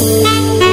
you.